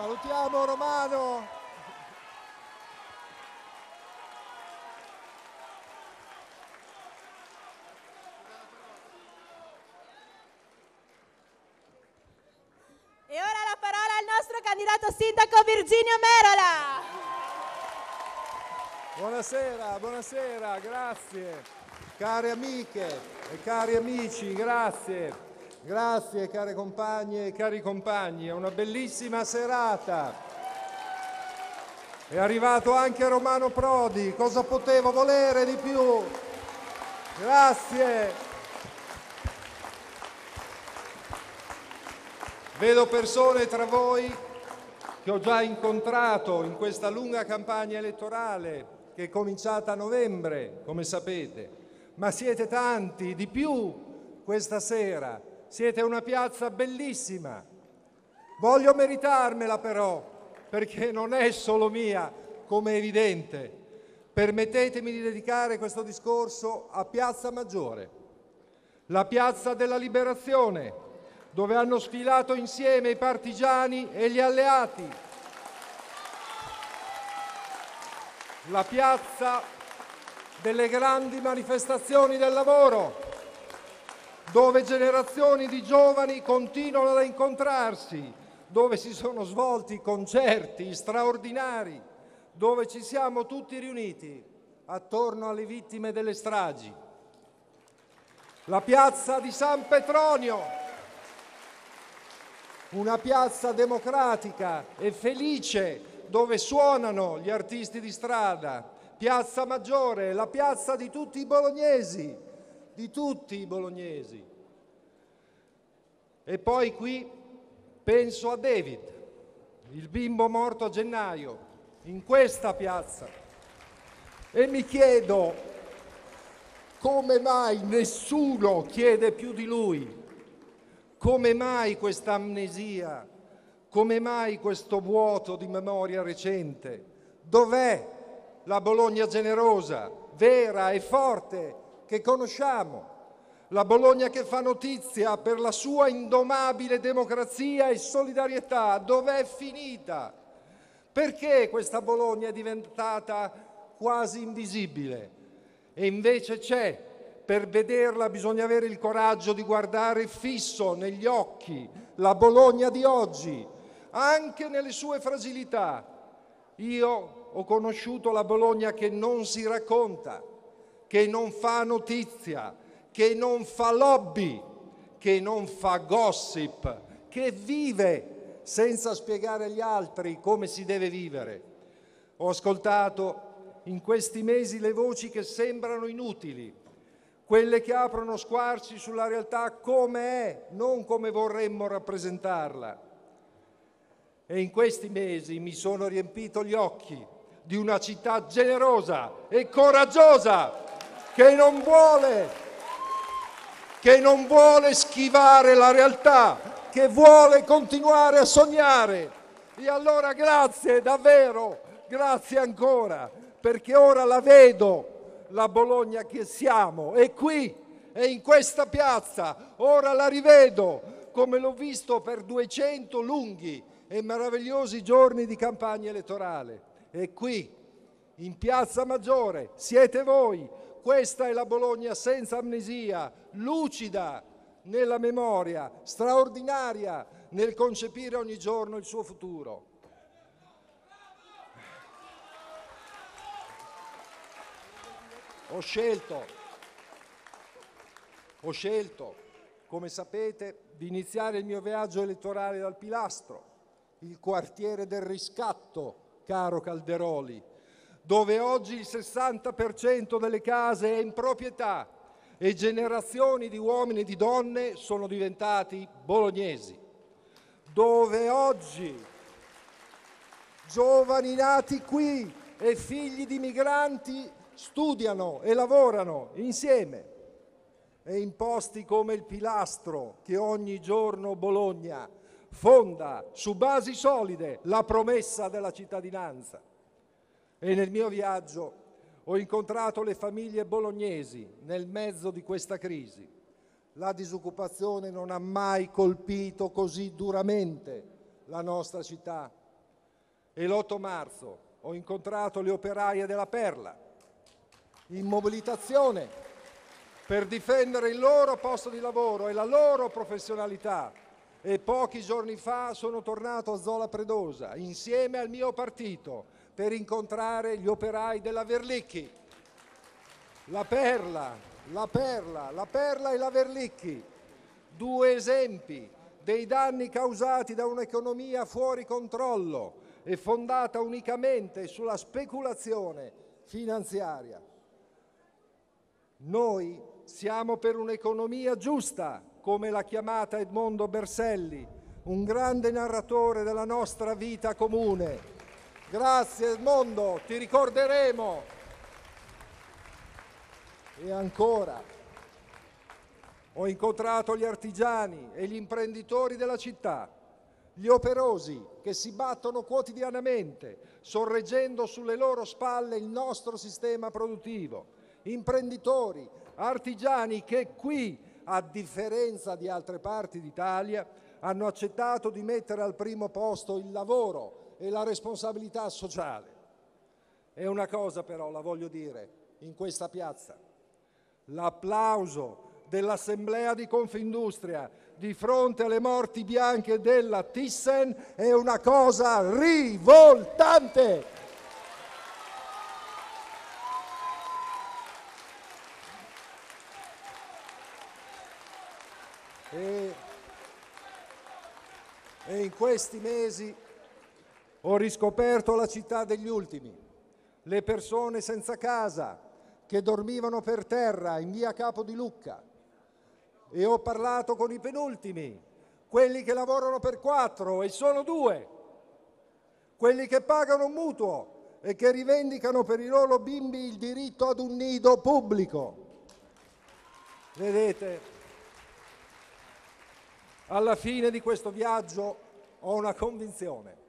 Salutiamo Romano. E ora la parola al nostro candidato sindaco Virginio Merola. Buonasera, buonasera, grazie. Care amiche e cari amici, grazie. Grazie care compagne e cari compagni, è una bellissima serata. È arrivato anche Romano Prodi, cosa potevo volere di più? Grazie. Vedo persone tra voi che ho già incontrato in questa lunga campagna elettorale che è cominciata a novembre, come sapete, ma siete tanti di più questa sera siete una piazza bellissima. Voglio meritarmela però, perché non è solo mia, come è evidente. Permettetemi di dedicare questo discorso a Piazza Maggiore, la piazza della liberazione, dove hanno sfilato insieme i partigiani e gli alleati. La piazza delle grandi manifestazioni del lavoro, dove generazioni di giovani continuano ad incontrarsi, dove si sono svolti concerti straordinari, dove ci siamo tutti riuniti attorno alle vittime delle stragi. La piazza di San Petronio, una piazza democratica e felice dove suonano gli artisti di strada, Piazza Maggiore, la piazza di tutti i bolognesi, di tutti i bolognesi. E poi qui penso a David, il bimbo morto a gennaio, in questa piazza. E mi chiedo come mai nessuno chiede più di lui, come mai questa amnesia, come mai questo vuoto di memoria recente, dov'è la Bologna generosa, vera e forte che conosciamo, la Bologna che fa notizia per la sua indomabile democrazia e solidarietà, dov'è finita? Perché questa Bologna è diventata quasi invisibile? E invece c'è, per vederla bisogna avere il coraggio di guardare fisso negli occhi la Bologna di oggi, anche nelle sue fragilità. Io ho conosciuto la Bologna che non si racconta, che non fa notizia, che non fa lobby, che non fa gossip, che vive senza spiegare agli altri come si deve vivere. Ho ascoltato in questi mesi le voci che sembrano inutili, quelle che aprono squarci sulla realtà come è, non come vorremmo rappresentarla. E in questi mesi mi sono riempito gli occhi di una città generosa e coraggiosa che non vuole, che non vuole schivare la realtà, che vuole continuare a sognare. E allora grazie davvero, grazie ancora, perché ora la vedo, la Bologna che siamo, è qui, è in questa piazza, ora la rivedo come l'ho visto per 200 lunghi e meravigliosi giorni di campagna elettorale. È qui, in Piazza Maggiore, siete voi, questa è la Bologna senza amnesia, lucida nella memoria, straordinaria nel concepire ogni giorno il suo futuro. Ho scelto, ho scelto, come sapete, di iniziare il mio viaggio elettorale dal Pilastro, il quartiere del riscatto, caro Calderoli, dove oggi il 60% delle case è in proprietà e generazioni di uomini e di donne sono diventati bolognesi, dove oggi giovani nati qui e figli di migranti studiano e lavorano insieme e in posti come il Pilastro che ogni giorno Bologna fonda su basi solide la promessa della cittadinanza. E nel mio viaggio ho incontrato le famiglie bolognesi nel mezzo di questa crisi. La disoccupazione non ha mai colpito così duramente la nostra città E l'8 marzo ho incontrato le operaie della Perla in mobilitazione per difendere il loro posto di lavoro e la loro professionalità. E pochi giorni fa sono tornato a Zola Predosa insieme al mio partito per incontrare gli operai della Verlicchi. La Perla, la Perla, la Perla e la Verlicchi, due esempi dei danni causati da un'economia fuori controllo e fondata unicamente sulla speculazione finanziaria. Noi siamo per un'economia giusta, come l'ha chiamata Edmondo Berselli, un grande narratore della nostra vita comune. Grazie Edmondo, ti ricorderemo. E ancora, ho incontrato gli artigiani e gli imprenditori della città, gli operosi che si battono quotidianamente, sorreggendo sulle loro spalle il nostro sistema produttivo, imprenditori, artigiani che qui, a differenza di altre parti d'Italia, hanno accettato di mettere al primo posto il lavoro e la responsabilità sociale. E una cosa però la voglio dire in questa piazza l'applauso dell'Assemblea di Confindustria di fronte alle morti bianche della Thyssen è una cosa rivoltante. E, e in questi mesi ho riscoperto la città degli ultimi, le persone senza casa, che dormivano per terra in via Capo di Lucca e ho parlato con i penultimi, quelli che lavorano per quattro e sono due, quelli che pagano un mutuo e che rivendicano per i loro bimbi il diritto ad un nido pubblico. Vedete, alla fine di questo viaggio ho una convinzione.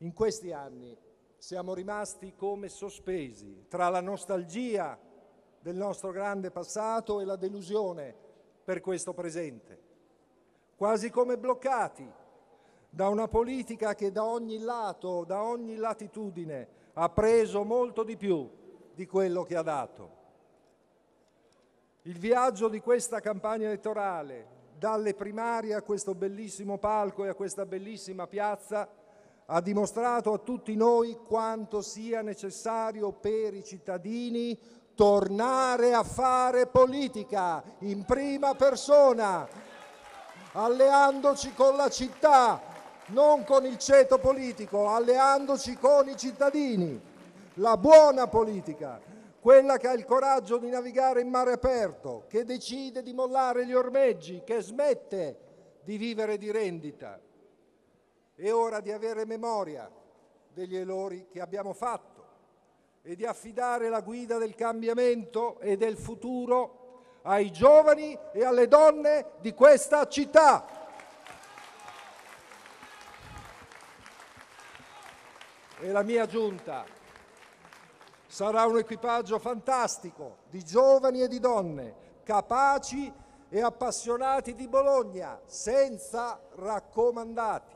In questi anni siamo rimasti come sospesi tra la nostalgia del nostro grande passato e la delusione per questo presente, quasi come bloccati da una politica che da ogni lato, da ogni latitudine ha preso molto di più di quello che ha dato. Il viaggio di questa campagna elettorale, dalle primarie a questo bellissimo palco e a questa bellissima piazza, ha dimostrato a tutti noi quanto sia necessario per i cittadini tornare a fare politica in prima persona, alleandoci con la città, non con il ceto politico, alleandoci con i cittadini. La buona politica, quella che ha il coraggio di navigare in mare aperto, che decide di mollare gli ormeggi, che smette di vivere di rendita. È ora di avere memoria degli errori che abbiamo fatto e di affidare la guida del cambiamento e del futuro ai giovani e alle donne di questa città. E la mia giunta sarà un equipaggio fantastico di giovani e di donne capaci e appassionati di Bologna, senza raccomandati.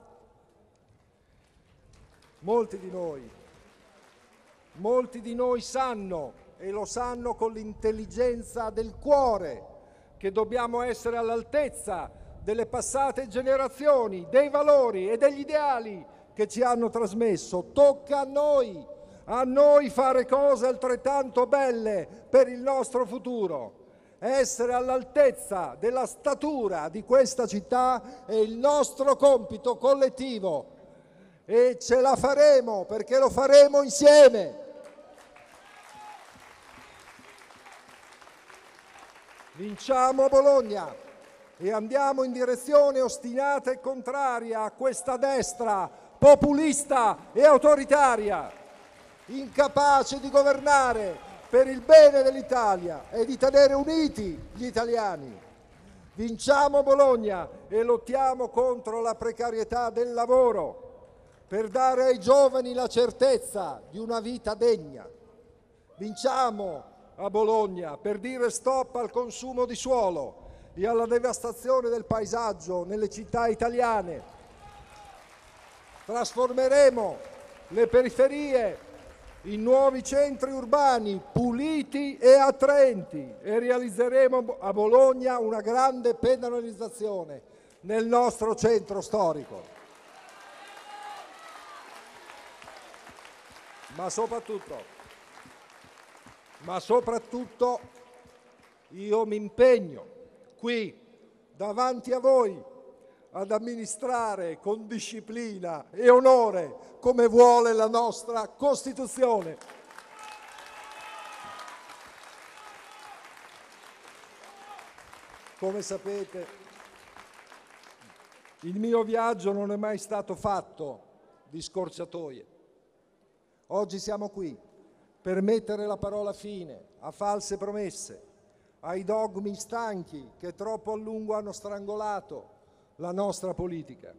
Molti di noi, molti di noi sanno, e lo sanno con l'intelligenza del cuore, che dobbiamo essere all'altezza delle passate generazioni, dei valori e degli ideali che ci hanno trasmesso. Tocca a noi, a noi fare cose altrettanto belle per il nostro futuro. Essere all'altezza della statura di questa città è il nostro compito collettivo e ce la faremo perché lo faremo insieme. Vinciamo Bologna e andiamo in direzione ostinata e contraria a questa destra populista e autoritaria, incapace di governare per il bene dell'Italia e di tenere uniti gli italiani. Vinciamo Bologna e lottiamo contro la precarietà del lavoro per dare ai giovani la certezza di una vita degna. Vinciamo a Bologna per dire stop al consumo di suolo e alla devastazione del paesaggio nelle città italiane. trasformeremo le periferie in nuovi centri urbani puliti e attraenti e realizzeremo a Bologna una grande pedonalizzazione nel nostro centro storico. Ma soprattutto, ma soprattutto io mi impegno qui davanti a voi ad amministrare con disciplina e onore come vuole la nostra Costituzione. Come sapete, il mio viaggio non è mai stato fatto di scorciatoie. Oggi siamo qui per mettere la parola fine a false promesse, ai dogmi stanchi che troppo a lungo hanno strangolato la nostra politica.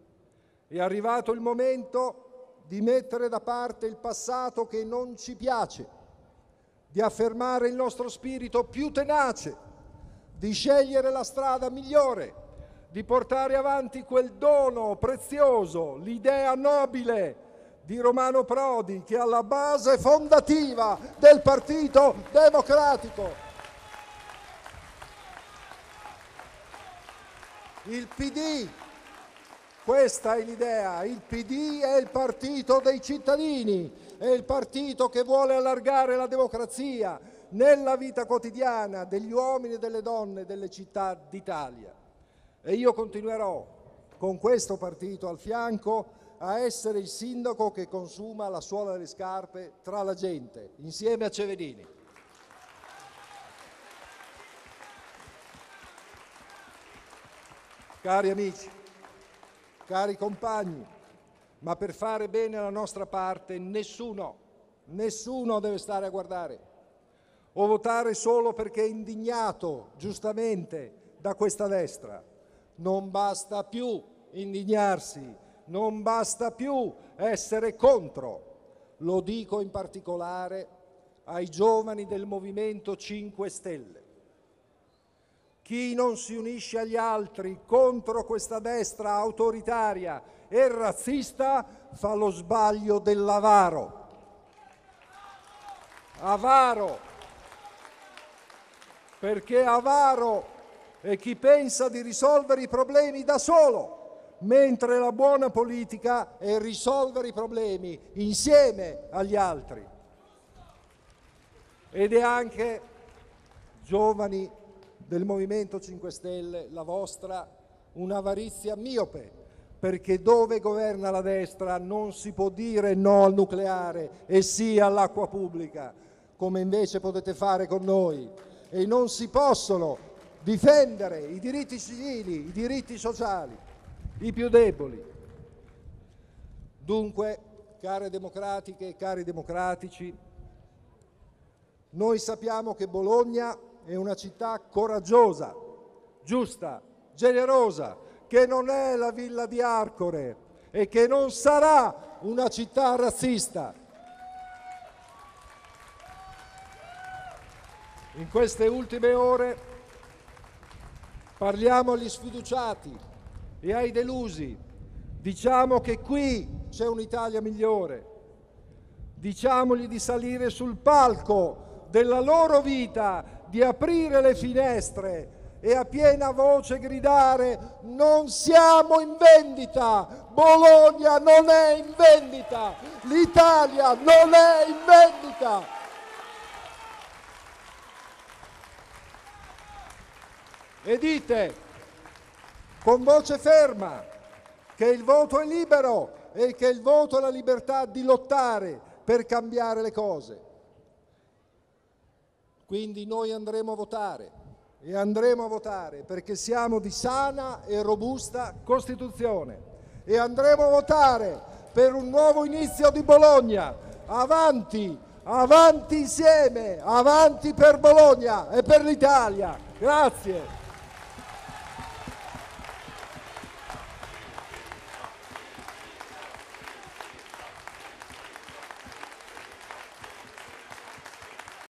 È arrivato il momento di mettere da parte il passato che non ci piace, di affermare il nostro spirito più tenace, di scegliere la strada migliore, di portare avanti quel dono prezioso, l'idea nobile di Romano Prodi che è alla base fondativa del Partito Democratico. Il PD, questa è l'idea, il PD è il partito dei cittadini, è il partito che vuole allargare la democrazia nella vita quotidiana degli uomini e delle donne delle città d'Italia. E io continuerò con questo partito al fianco a essere il sindaco che consuma la suola delle scarpe tra la gente, insieme a Cevedini. Cari amici, cari compagni, ma per fare bene la nostra parte nessuno, nessuno deve stare a guardare o votare solo perché è indignato, giustamente, da questa destra. Non basta più indignarsi, non basta più essere contro. Lo dico in particolare ai giovani del Movimento 5 Stelle. Chi non si unisce agli altri contro questa destra autoritaria e razzista fa lo sbaglio dell'avaro. Avaro, perché avaro è chi pensa di risolvere i problemi da solo, mentre la buona politica è risolvere i problemi insieme agli altri. Ed è anche giovani del Movimento 5 Stelle, la vostra, un'avarizia miope, perché dove governa la destra non si può dire no al nucleare e sì all'acqua pubblica, come invece potete fare con noi, e non si possono difendere i diritti civili, i diritti sociali, i più deboli. Dunque, care democratiche e cari democratici, noi sappiamo che Bologna è una città coraggiosa, giusta, generosa, che non è la villa di Arcore e che non sarà una città razzista. In queste ultime ore parliamo agli sfiduciati e ai delusi, diciamo che qui c'è un'Italia migliore, diciamogli di salire sul palco della loro vita di aprire le finestre e a piena voce gridare non siamo in vendita, Bologna non è in vendita, l'Italia non è in vendita. E dite con voce ferma che il voto è libero e che il voto è la libertà di lottare per cambiare le cose. Quindi noi andremo a votare e andremo a votare perché siamo di sana e robusta Costituzione e andremo a votare per un nuovo inizio di Bologna. Avanti, avanti insieme, avanti per Bologna e per l'Italia. Grazie.